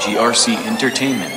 GRC Entertainment.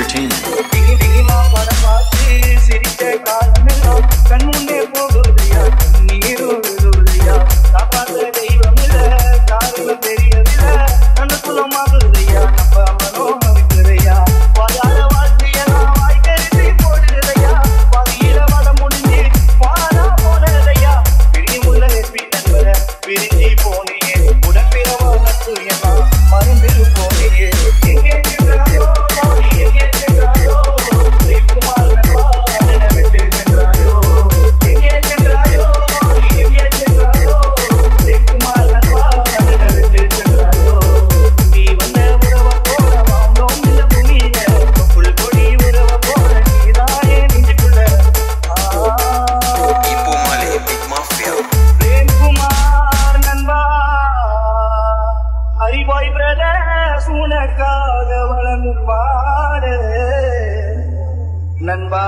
Entertainment. நண்பாடு நண்பா